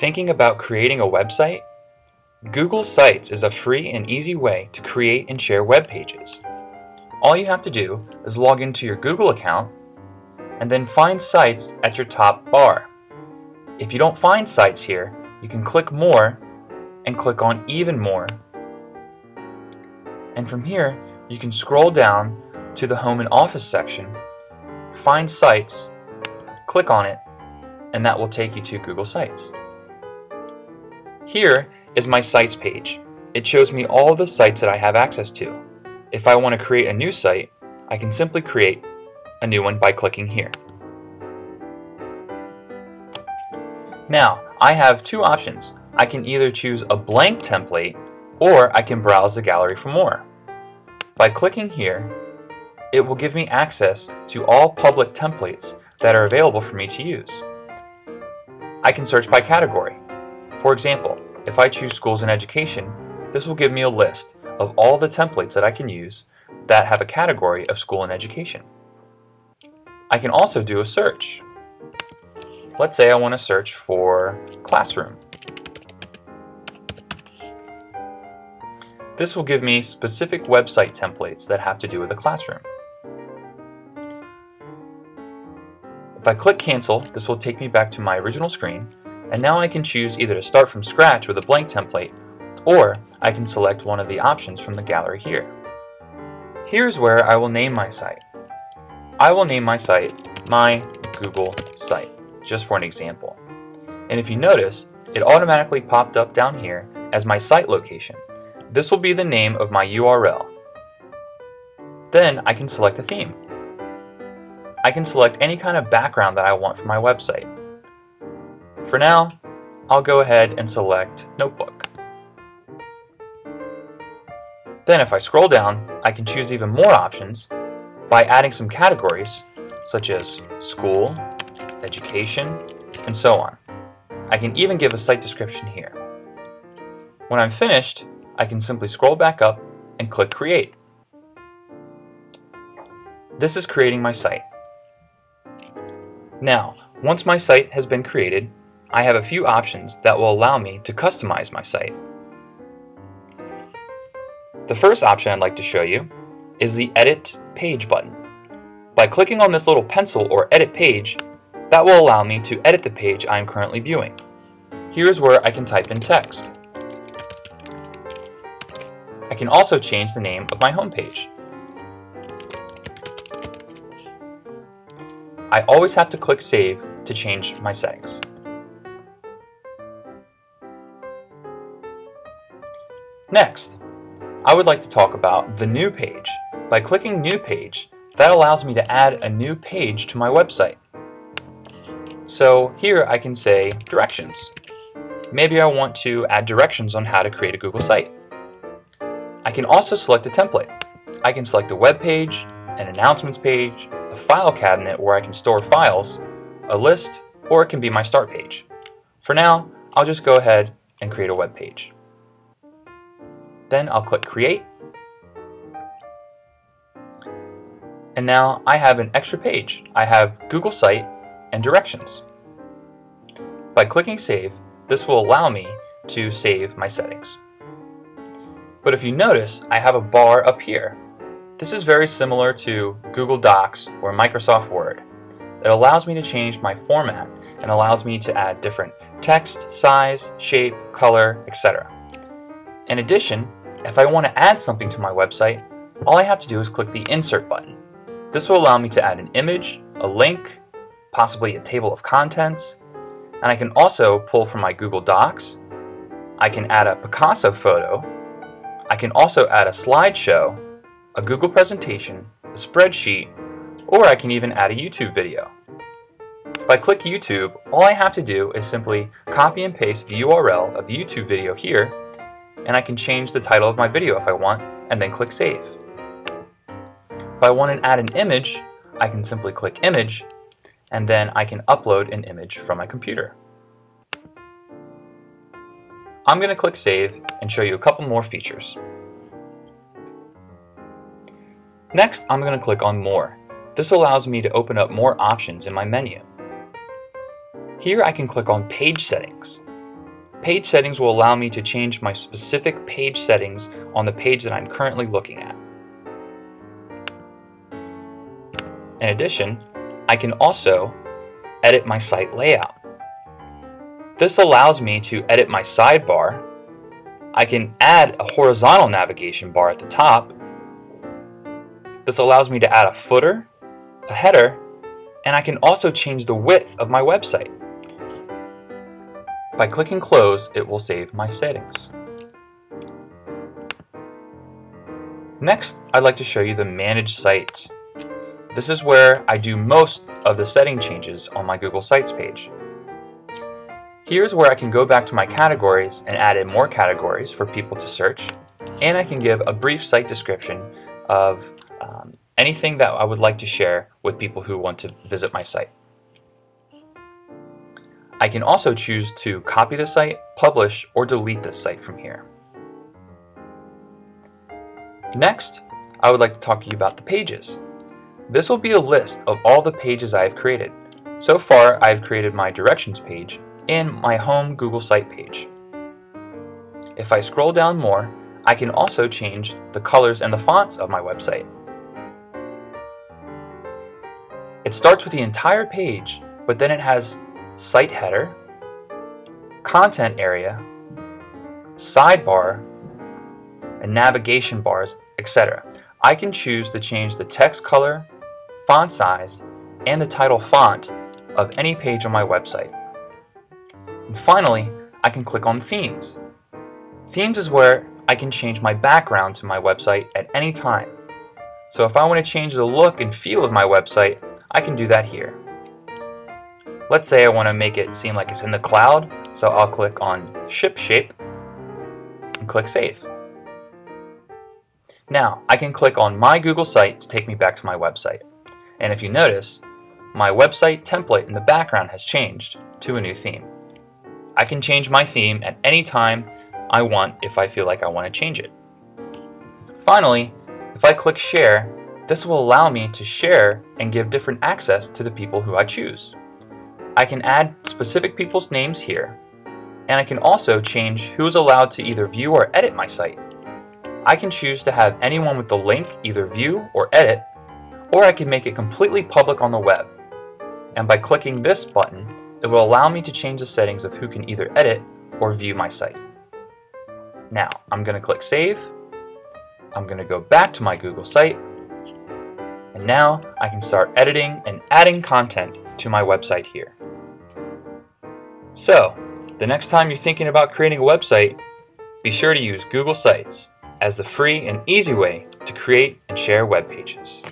Thinking about creating a website? Google Sites is a free and easy way to create and share web pages. All you have to do is log into your Google account and then find Sites at your top bar. If you don't find Sites here, you can click More and click on Even More. And from here, you can scroll down to the Home and Office section, find Sites, click on it, and that will take you to Google Sites. Here is my sites page. It shows me all the sites that I have access to. If I want to create a new site, I can simply create a new one by clicking here. Now, I have two options. I can either choose a blank template or I can browse the gallery for more. By clicking here, it will give me access to all public templates that are available for me to use. I can search by category. For example, if I choose schools and education, this will give me a list of all the templates that I can use that have a category of school and education. I can also do a search. Let's say I want to search for classroom. This will give me specific website templates that have to do with a classroom. If I click cancel, this will take me back to my original screen and now I can choose either to start from scratch with a blank template, or I can select one of the options from the gallery here. Here's where I will name my site. I will name my site My Google Site, just for an example. And if you notice, it automatically popped up down here as my site location. This will be the name of my URL. Then I can select a theme. I can select any kind of background that I want for my website. For now, I'll go ahead and select Notebook. Then if I scroll down, I can choose even more options by adding some categories such as school, education, and so on. I can even give a site description here. When I'm finished, I can simply scroll back up and click Create. This is creating my site. Now, once my site has been created, I have a few options that will allow me to customize my site. The first option I'd like to show you is the Edit Page button. By clicking on this little pencil or Edit Page, that will allow me to edit the page I am currently viewing. Here's where I can type in text. I can also change the name of my homepage. I always have to click Save to change my settings. Next, I would like to talk about the New page. By clicking New page, that allows me to add a new page to my website. So here I can say Directions. Maybe I want to add directions on how to create a Google site. I can also select a template. I can select a web page, an announcements page, a file cabinet where I can store files, a list, or it can be my start page. For now, I'll just go ahead and create a web page. Then I'll click Create. And now I have an extra page. I have Google Site and directions. By clicking Save, this will allow me to save my settings. But if you notice, I have a bar up here. This is very similar to Google Docs or Microsoft Word. It allows me to change my format and allows me to add different text, size, shape, color, etc. In addition, if I want to add something to my website, all I have to do is click the Insert button. This will allow me to add an image, a link, possibly a table of contents, and I can also pull from my Google Docs. I can add a Picasa photo. I can also add a slideshow, a Google presentation, a spreadsheet, or I can even add a YouTube video. If I click YouTube, all I have to do is simply copy and paste the URL of the YouTube video here and I can change the title of my video if I want, and then click Save. If I want to add an image, I can simply click Image, and then I can upload an image from my computer. I'm going to click Save and show you a couple more features. Next, I'm going to click on More. This allows me to open up more options in my menu. Here I can click on Page Settings. Page settings will allow me to change my specific page settings on the page that I'm currently looking at. In addition, I can also edit my site layout. This allows me to edit my sidebar. I can add a horizontal navigation bar at the top. This allows me to add a footer, a header, and I can also change the width of my website. By clicking close, it will save my settings. Next, I'd like to show you the manage site. This is where I do most of the setting changes on my Google Sites page. Here's where I can go back to my categories and add in more categories for people to search, and I can give a brief site description of um, anything that I would like to share with people who want to visit my site. I can also choose to copy the site, publish, or delete this site from here. Next, I would like to talk to you about the pages. This will be a list of all the pages I have created. So far, I have created my directions page, and my home Google site page. If I scroll down more, I can also change the colors and the fonts of my website. It starts with the entire page, but then it has site header, content area, sidebar, and navigation bars, etc. I can choose to change the text color, font size, and the title font of any page on my website. And finally, I can click on Themes. Themes is where I can change my background to my website at any time. So if I want to change the look and feel of my website, I can do that here. Let's say I want to make it seem like it's in the cloud, so I'll click on Ship Shape and click Save. Now, I can click on My Google Site to take me back to my website. And if you notice, my website template in the background has changed to a new theme. I can change my theme at any time I want if I feel like I want to change it. Finally, if I click share, this will allow me to share and give different access to the people who I choose. I can add specific people's names here, and I can also change who is allowed to either view or edit my site. I can choose to have anyone with the link either view or edit, or I can make it completely public on the web. And by clicking this button, it will allow me to change the settings of who can either edit or view my site. Now, I'm going to click Save. I'm going to go back to my Google site. And now I can start editing and adding content to my website here. So, the next time you're thinking about creating a website, be sure to use Google Sites as the free and easy way to create and share web pages.